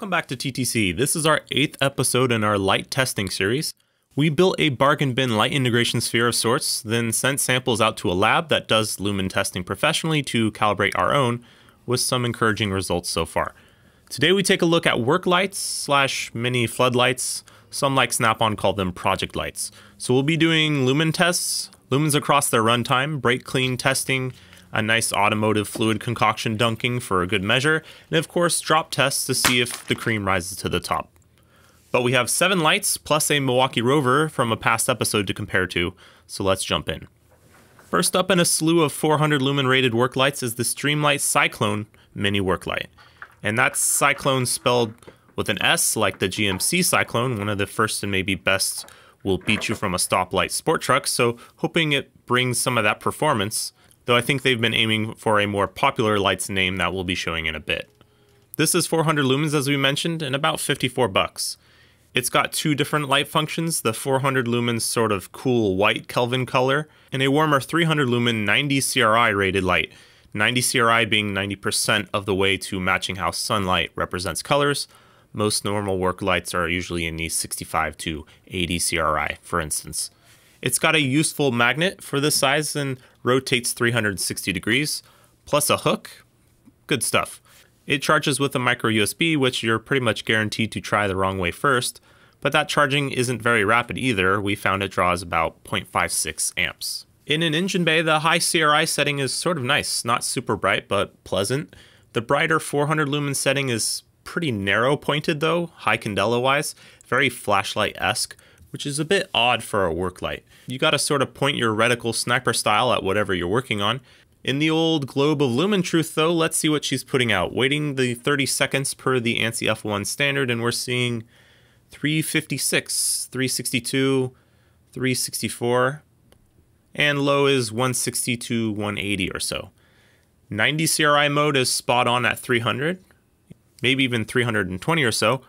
Welcome back to TTC. This is our eighth episode in our light testing series. We built a bargain bin light integration sphere of sorts, then sent samples out to a lab that does lumen testing professionally to calibrate our own, with some encouraging results so far. Today we take a look at work lights slash mini floodlights. Some like Snap-on call them project lights. So we'll be doing lumen tests, lumens across their runtime, brake clean testing, a nice automotive fluid concoction dunking for a good measure, and of course drop tests to see if the cream rises to the top. But we have seven lights plus a Milwaukee Rover from a past episode to compare to, so let's jump in. First up in a slew of 400 lumen rated work lights is the Streamlight Syclone mini work light. And that's Syclone spelled with an S like the GMC Syclone, one of the first and maybe best will beat you from a stoplight sport truck, so hoping it brings some of that performance though I think they've been aiming for a more popular light's name that we'll be showing in a bit. This is 400 lumens as we mentioned and about 54 bucks. It's got two different light functions, the 400 lumens sort of cool white Kelvin color, and a warmer 300 lumen 90 CRI rated light, 90 CRI being 90% of the way to matching how sunlight represents colors. Most normal work lights are usually in the 65 to 80 CRI, for instance. It's got a useful magnet for this size and rotates 360 degrees, plus a hook. Good stuff. It charges with a micro USB, which you're pretty much guaranteed to try the wrong way first, but that charging isn't very rapid either. We found it draws about 0.56 amps. In an engine bay, the high CRI setting is sort of nice, not super bright, but pleasant. The brighter 400 lumen setting is pretty narrow pointed though, high candela wise, very flashlight-esque, which is a bit odd for a work light. You gotta sort of point your reticle sniper style at whatever you're working on. In the old Globe of Lumen Truth though, let's see what she's putting out. Waiting the 30 seconds per the ANSI F1 standard and we're seeing 356, 362, 364, and low is 160 to 180 or so. 90 CRI mode is spot on at 300, maybe even 320 or so,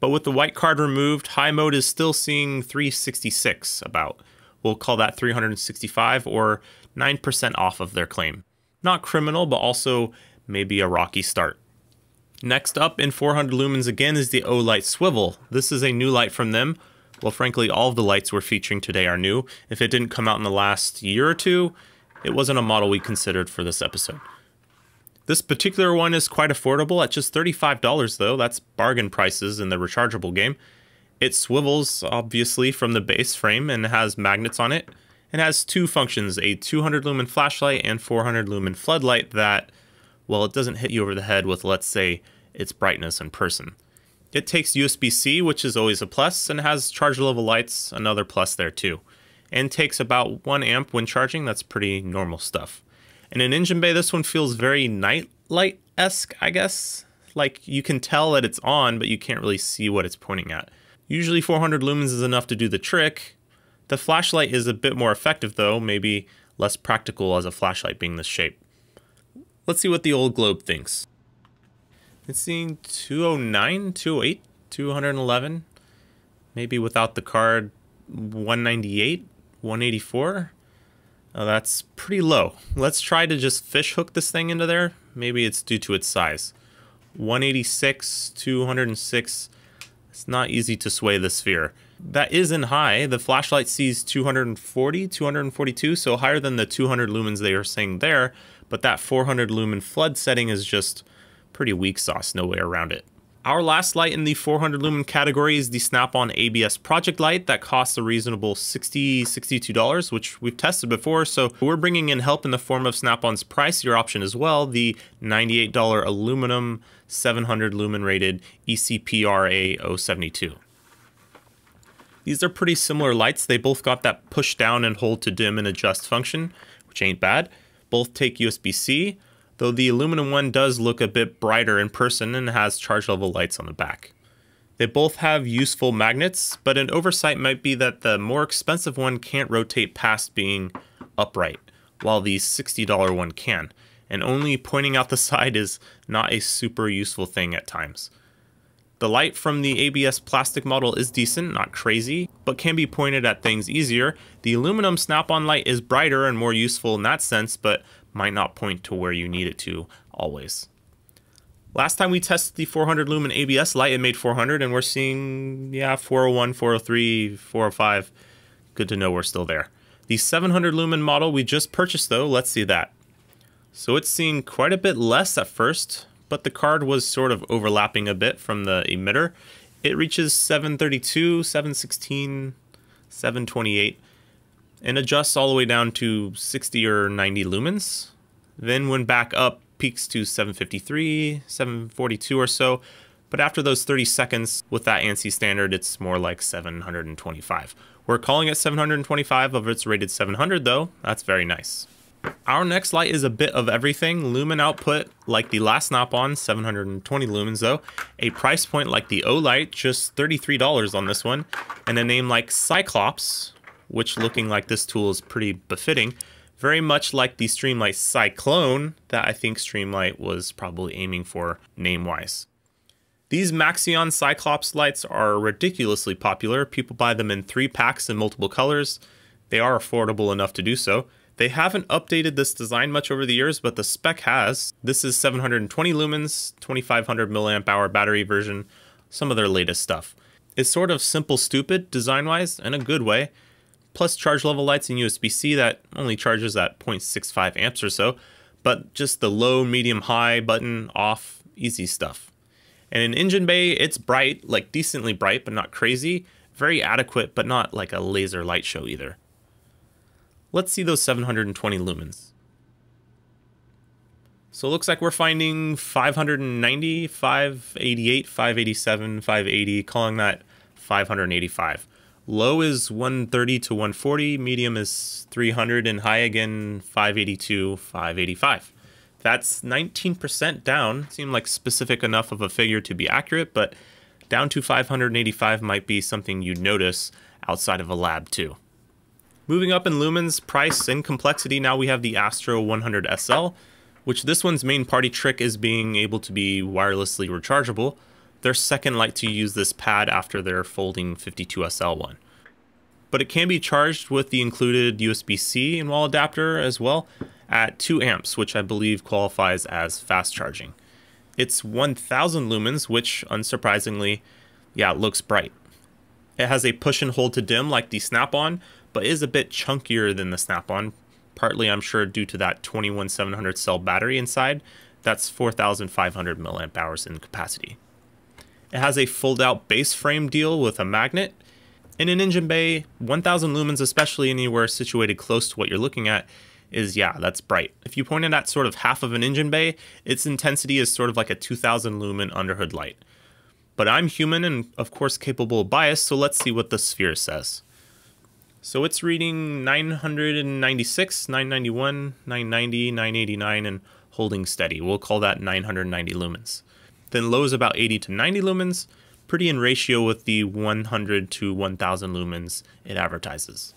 but with the white card removed, high mode is still seeing 366 about. We'll call that 365 or 9% off of their claim. Not criminal, but also maybe a rocky start. Next up in 400 lumens again is the Olight Swivel. This is a new light from them. Well, frankly, all of the lights we're featuring today are new. If it didn't come out in the last year or two, it wasn't a model we considered for this episode. This particular one is quite affordable at just $35 though, that's bargain prices in the rechargeable game. It swivels, obviously, from the base frame and has magnets on it. It has two functions, a 200 lumen flashlight and 400 lumen floodlight that, well, it doesn't hit you over the head with, let's say, its brightness in person. It takes USB-C, which is always a plus, and has charge level lights, another plus there too. And takes about 1 amp when charging, that's pretty normal stuff. In an engine bay, this one feels very nightlight-esque, I guess. Like you can tell that it's on, but you can't really see what it's pointing at. Usually 400 lumens is enough to do the trick. The flashlight is a bit more effective though, maybe less practical as a flashlight being this shape. Let's see what the old globe thinks. It's seeing 209, 208, 211. Maybe without the card 198, 184. Oh, that's pretty low. Let's try to just fish hook this thing into there. Maybe it's due to its size. 186, 206. It's not easy to sway the sphere. That is in high. The flashlight sees 240, 242, so higher than the 200 lumens they are saying there, but that 400 lumen flood setting is just pretty weak sauce, no way around it. Our last light in the 400 lumen category is the Snap-on ABS Project Light that costs a reasonable $60, $62, which we've tested before, so we're bringing in help in the form of Snap-on's pricier option as well, the $98 aluminum 700 lumen rated ECPRA 072. These are pretty similar lights. They both got that push down and hold to dim and adjust function, which ain't bad. Both take USB-C, though the aluminum one does look a bit brighter in person and has charge level lights on the back. They both have useful magnets, but an oversight might be that the more expensive one can't rotate past being upright, while the $60 one can, and only pointing out the side is not a super useful thing at times. The light from the ABS plastic model is decent, not crazy, but can be pointed at things easier. The aluminum snap-on light is brighter and more useful in that sense, but might not point to where you need it to always. Last time we tested the 400 lumen ABS light, it made 400, and we're seeing, yeah, 401, 403, 405. Good to know we're still there. The 700 lumen model we just purchased, though, let's see that. So it's seeing quite a bit less at first, but the card was sort of overlapping a bit from the emitter. It reaches 732, 716, 728, and adjusts all the way down to 60 or 90 lumens. Then when back up, peaks to 753, 742 or so. But after those 30 seconds with that ANSI standard, it's more like 725. We're calling it 725 of its rated 700 though. That's very nice. Our next light is a bit of everything. Lumen output like the last Snap-on, 720 lumens though. A price point like the Olight, just $33 on this one. And a name like Cyclops, which looking like this tool is pretty befitting, very much like the Streamlight Syclone that I think Streamlight was probably aiming for name-wise. These Maxxeon Cyclops lights are ridiculously popular. People buy them in three packs in multiple colors. They are affordable enough to do so. They haven't updated this design much over the years, but the spec has. This is 720 lumens, 2500 milliamp hour battery version, some of their latest stuff. It's sort of simple stupid design-wise in a good way plus charge level lights and USB-C that only charges at 0.65 amps or so, but just the low, medium, high button off, easy stuff. And in engine bay, it's bright, like decently bright, but not crazy. Very adequate, but not like a laser light show either. Let's see those 720 lumens. So it looks like we're finding 590, 588, 587, 580, calling that 585. Low is 130 to 140, medium is 300, and high again 582, 585. That's 19% down. Seemed like specific enough of a figure to be accurate, but down to 585 might be something you'd notice outside of a lab too. Moving up in lumens, price, and complexity, now we have the Astro 100 SL, which this one's main party trick is being able to be wirelessly rechargeable their second light to use this pad after their folding 52SL one. But it can be charged with the included USB-C and wall adapter as well at 2 amps, which I believe qualifies as fast charging. It's 1000 lumens, which unsurprisingly, yeah, looks bright. It has a push and hold to dim like the Snap-on, but is a bit chunkier than the Snap-on, partly I'm sure due to that 21700 cell battery inside. That's 4500 milliamp hours in capacity. It has a fold out base frame deal with a magnet. In an engine bay, 1000 lumens, especially anywhere situated close to what you're looking at, is yeah, that's bright. If you point it at sort of half of an engine bay, its intensity is sort of like a 2000 lumen underhood light. But I'm human and of course capable of bias, so let's see what the sphere says. So it's reading 996, 991, 990, 989, and holding steady. We'll call that 990 lumens. Then low is about 80 to 90 lumens, pretty in ratio with the 100 to 1000 lumens it advertises.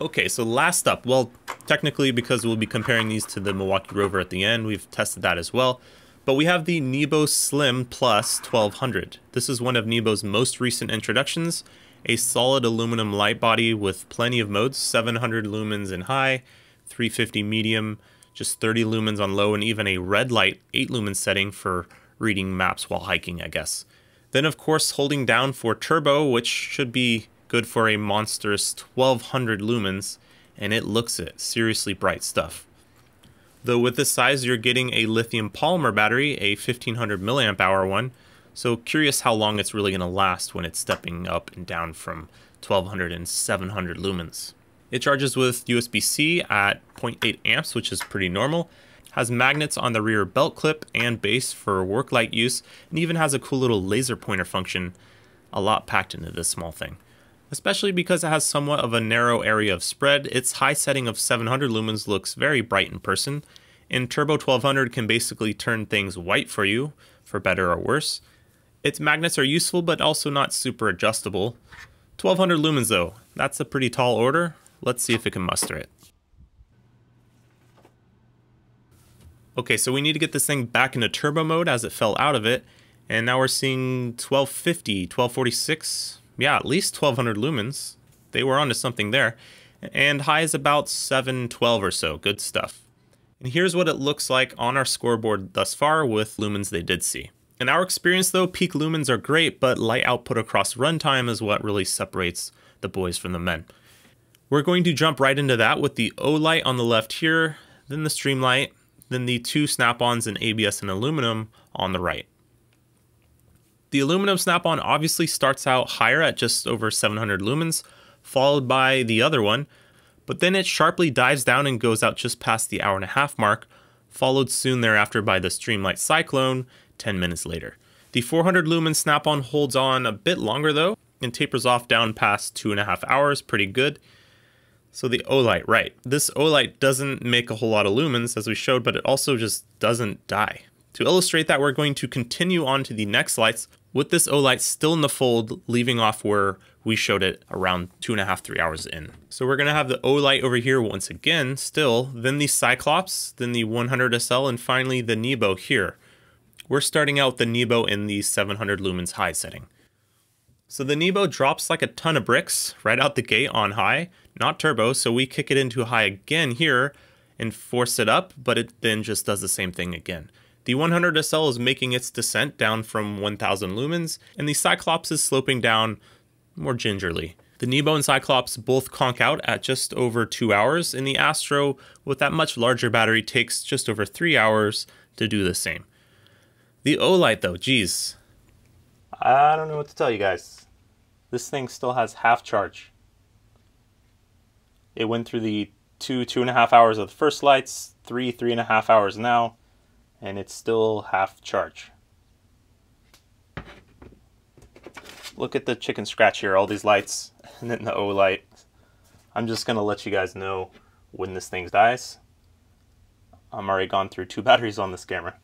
Okay, so last up, well, technically because we'll be comparing these to the Milwaukee Rover at the end, we've tested that as well. But we have the Nebo Slim Plus 1200. This is one of Nebo's most recent introductions, a solid aluminum light body with plenty of modes, 700 lumens in high, 350 medium, just 30 lumens on low, and even a red light 8 lumen setting for reading maps while hiking, I guess. Then, of course, holding down for turbo, which should be good for a monstrous 1200 lumens, and it looks it. Seriously bright stuff. Though with this size, you're getting a lithium polymer battery, a 1500 milliamp hour one, so curious how long it's really going to last when it's stepping up and down from 1200 and 700 lumens. It charges with USB-C at 0.8 amps, which is pretty normal, has magnets on the rear belt clip and base for work light use, and even has a cool little laser pointer function. A lot packed into this small thing. Especially because it has somewhat of a narrow area of spread, its high setting of 700 lumens looks very bright in person, and Turbo 1200 can basically turn things white for you, for better or worse. Its magnets are useful but also not super adjustable. 1200 lumens though, that's a pretty tall order. Let's see if it can muster it. Okay, so we need to get this thing back into turbo mode as it fell out of it. And now we're seeing 1250, 1246, yeah, at least 1200 lumens. They were onto something there. And high is about 712 or so, good stuff. And here's what it looks like on our scoreboard thus far with lumens they did see. In our experience though, peak lumens are great, but light output across runtime is what really separates the boys from the men. We're going to jump right into that with the Olight on the left here, then the Streamlight, then the two snap-ons in ABS and aluminum on the right. The aluminum snap-on obviously starts out higher at just over 700 lumens, followed by the other one, but then it sharply dives down and goes out just past the hour and a half mark, followed soon thereafter by the Streamlight Syclone 10 minutes later. The 400 lumen snap-on holds on a bit longer though, and tapers off down past two and a half hours, pretty good. So the Olight, right. This Olight doesn't make a whole lot of lumens as we showed, but it also just doesn't die. To illustrate that, we're going to continue on to the next lights with this Olight still in the fold, leaving off where we showed it around two and a half, three hours in. So we're gonna have the Olight over here once again, still, then the Cyclops, then the 100 SL, and finally the Nebo here. We're starting out the Nebo in the 700 lumens high setting. So the Nebo drops like a ton of bricks right out the gate on high, not turbo, so we kick it into high again here and force it up, but it then just does the same thing again. The 100 SL is making its descent down from 1000 lumens, and the Cyclops is sloping down more gingerly. The Nebo and Cyclops both conk out at just over 2 hours, and the Astro, with that much larger battery, takes just over 3 hours to do the same. The Olight though, geez. I don't know what to tell you guys this thing still has half charge. It went through the two, two and a half hours of the first lights, three, three and a half hours now, and it's still half charge. Look at the chicken scratch here, all these lights, and then the Olight. I'm just to let you guys know when this thing dies. I'm already gone through two batteries on this camera.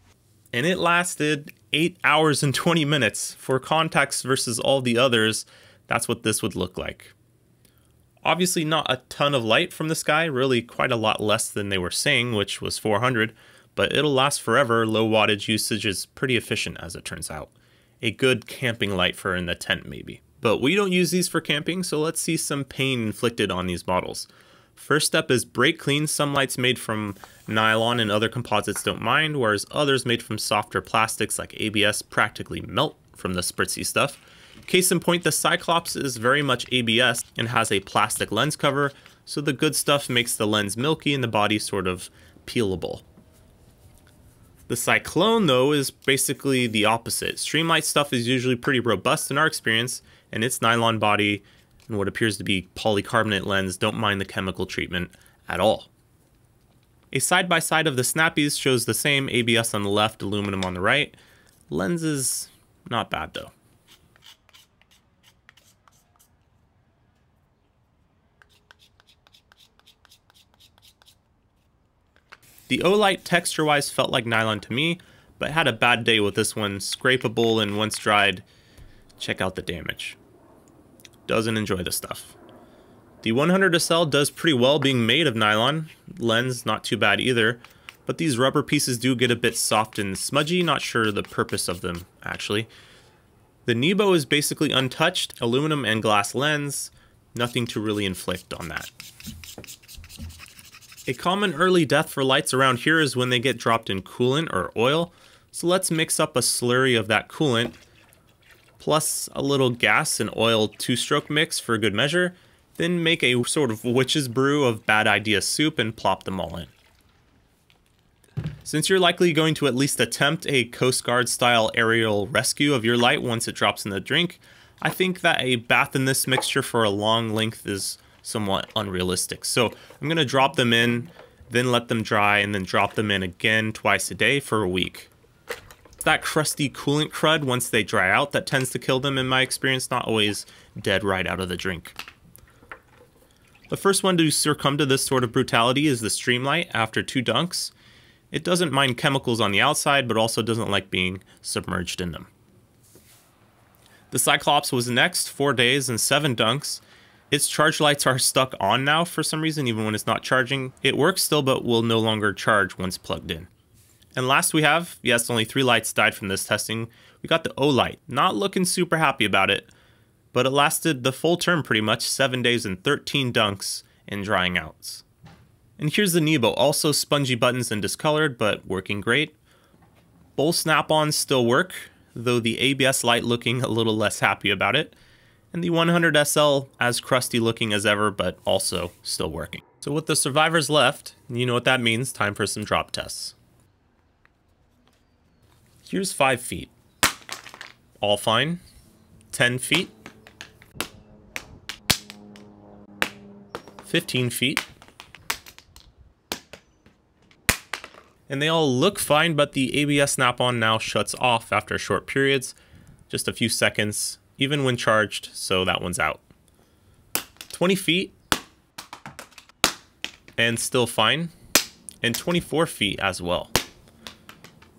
And it lasted 8 hours and 20 minutes. For context versus all the others, that's what this would look like. Obviously not a ton of light from the sky, really quite a lot less than they were saying, which was 400, but it'll last forever. Low wattage usage is pretty efficient as it turns out. A good camping light for in the tent maybe. But we don't use these for camping, so let's see some pain inflicted on these models. First step is brake clean. Some lights made from nylon and other composites don't mind, whereas others made from softer plastics like ABS practically melt from the spritzy stuff. Case in point, the Cyclops is very much ABS and has a plastic lens cover, so the good stuff makes the lens milky and the body sort of peelable. The Syclone, though, is basically the opposite. Streamlight stuff is usually pretty robust in our experience, and its nylon body and what appears to be polycarbonate lens don't mind the chemical treatment at all. A side-by-side -side of the Snappies shows the same ABS on the left, aluminum on the right. Lens is not bad though. The Olight texture-wise felt like nylon to me, but had a bad day with this one, scrapable and once dried, check out the damage. Doesn't enjoy the stuff. The 100 SL does pretty well being made of nylon, lens not too bad either, but these rubber pieces do get a bit soft and smudgy, not sure the purpose of them actually. The Nebo is basically untouched, aluminum and glass lens, nothing to really inflict on that. A common early death for lights around here is when they get dropped in coolant or oil, so let's mix up a slurry of that coolant, plus a little gas and oil two-stroke mix for a good measure, then make a sort of witch's brew of bad idea soup and plop them all in. Since you're likely going to at least attempt a Coast Guard style aerial rescue of your light once it drops in the drink, I think that a bath in this mixture for a long length is somewhat unrealistic. So I'm going to drop them in, then let them dry, and then drop them in again twice a day for a week. that crusty coolant crud once they dry out that tends to kill them in my experience, not always dead right out of the drink. The first one to succumb to this sort of brutality is the Streamlight after two dunks. It doesn't mind chemicals on the outside, but also doesn't like being submerged in them. The Cyclops was next, four days and seven dunks, its charge lights are stuck on now for some reason, even when it's not charging. It works still, but will no longer charge once plugged in. And last we have, yes, only three lights died from this testing. We got the Olight, Not looking super happy about it, but it lasted the full term pretty much, 7 days and 13 dunks and drying outs. And here's the Nebo, also spongy buttons and discolored, but working great. Both snap-ons still work, though the ABS light looking a little less happy about it. And the 100SL as crusty looking as ever, but also still working. So with the survivors left, you know what that means, time for some drop tests. Here's 5 feet. All fine. 10 feet. 15 feet. And they all look fine, but the ABS snap-on now shuts off after short periods, just a few seconds, even when charged, so that one's out. 20 feet, and still fine, and 24 feet as well.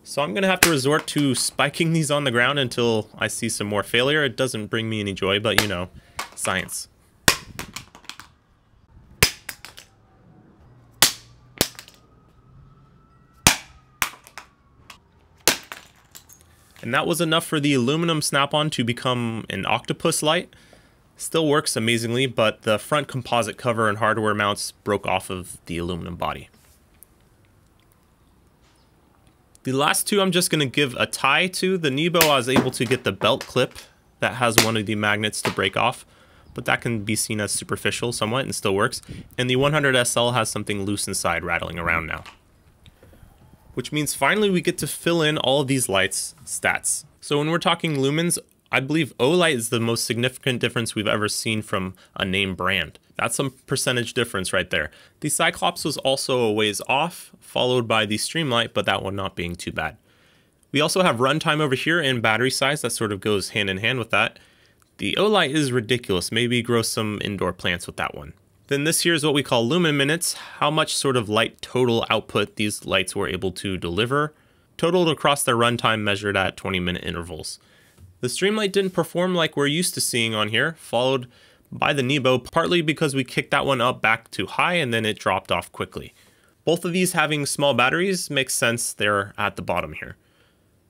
So I'm going to have to resort to spiking these on the ground until I see some more failure. It doesn't bring me any joy, but you know, science. And that was enough for the aluminum snap-on to become an octopus light. Still works amazingly, but the front composite cover and hardware mounts broke off of the aluminum body. The last two I'm just going to give a tie to. The Nebo I was able to get the belt clip that has one of the magnets to break off, but that can be seen as superficial somewhat and still works. And the 100SL has something loose inside rattling around now which means finally we get to fill in all of these lights stats. So when we're talking lumens, I believe Olight is the most significant difference we've ever seen from a name brand. That's some percentage difference right there. The Cyclops was also a ways off, followed by the Streamlight, but that one not being too bad. We also have runtime over here and battery size that sort of goes hand in hand with that. The Olight is ridiculous. Maybe grow some indoor plants with that one. Then this here is what we call lumen minutes, how much sort of light total output these lights were able to deliver, totaled across their runtime measured at 20 minute intervals. The Streamlight didn't perform like we're used to seeing on here, followed by the Nebo, partly because we kicked that one up back to high and then it dropped off quickly. Both of these having small batteries makes sense, they're at the bottom here.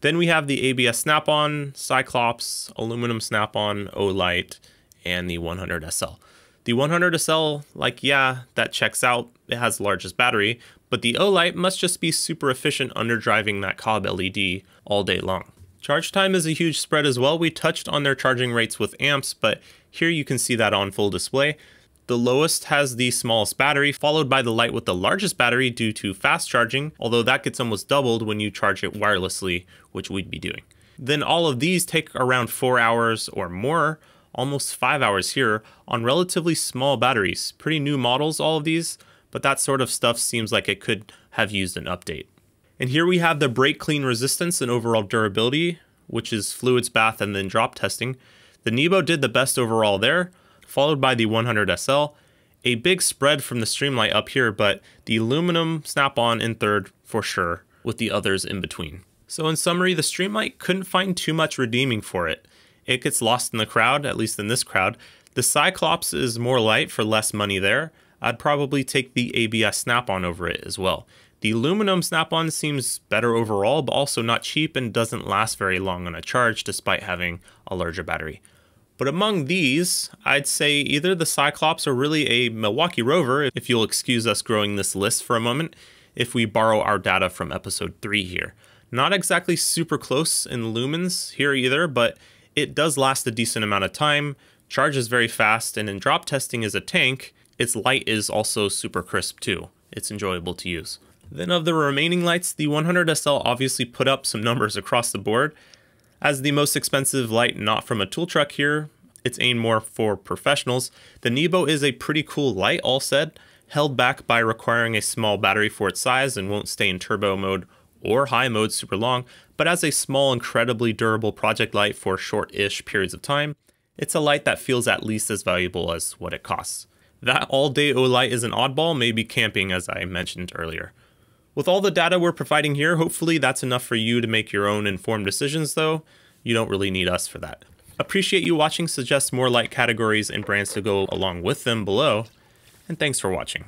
Then we have the ABS Snap-on, Cyclops, Aluminum Snap-on, Olight, and the 100SL. The 100 SL, like, yeah, that checks out. It has the largest battery, but the Olight must just be super efficient under driving that cob LED all day long. Charge time is a huge spread as well. We touched on their charging rates with amps, but here you can see that on full display. The lowest has the smallest battery, followed by the light with the largest battery due to fast charging, although that gets almost doubled when you charge it wirelessly, which we'd be doing. Then all of these take around 4 hours or more, almost 5 hours here on relatively small batteries. Pretty new models, all of these, but that sort of stuff seems like it could have used an update. And here we have the brake clean resistance and overall durability, which is fluids bath and then drop testing. The Nebo did the best overall there, followed by the 100SL. A big spread from the Streamlight up here, but the aluminum snap-on in third for sure, with the others in between. So in summary, the Streamlight couldn't find too much redeeming for it it gets lost in the crowd, at least in this crowd. The Cyclops is more light for less money there. I'd probably take the ABS snap-on over it as well. The aluminum snap-on seems better overall, but also not cheap and doesn't last very long on a charge despite having a larger battery. But among these, I'd say either the Cyclops or really a Milwaukee Rover, if you'll excuse us growing this list for a moment, if we borrow our data from episode 3 here. Not exactly super close in lumens here either, but it does last a decent amount of time, charges very fast, and in drop testing as a tank, its light is also super crisp too. It's enjoyable to use. Then of the remaining lights, the 100SL obviously put up some numbers across the board. As the most expensive light not from a tool truck here, it's aimed more for professionals. The Nebo is a pretty cool light, all said, held back by requiring a small battery for its size and won't stay in turbo mode or high mode super long, but as a small, incredibly durable project light for short-ish periods of time, it's a light that feels at least as valuable as what it costs. That all-day Olight is an oddball, maybe camping as I mentioned earlier. With all the data we're providing here, hopefully that's enough for you to make your own informed decisions though. You don't really need us for that. Appreciate you watching, suggest more light categories and brands to go along with them below, and thanks for watching.